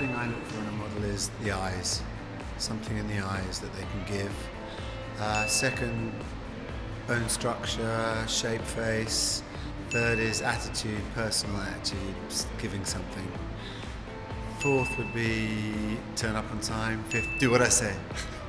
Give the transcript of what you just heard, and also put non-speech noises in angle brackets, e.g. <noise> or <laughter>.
Thing I look for in a model is the eyes, something in the eyes that they can give. Uh, second, bone structure, shape face. Third is attitude, personal attitude, giving something. Fourth would be turn up on time. Fifth, do what I say. <laughs>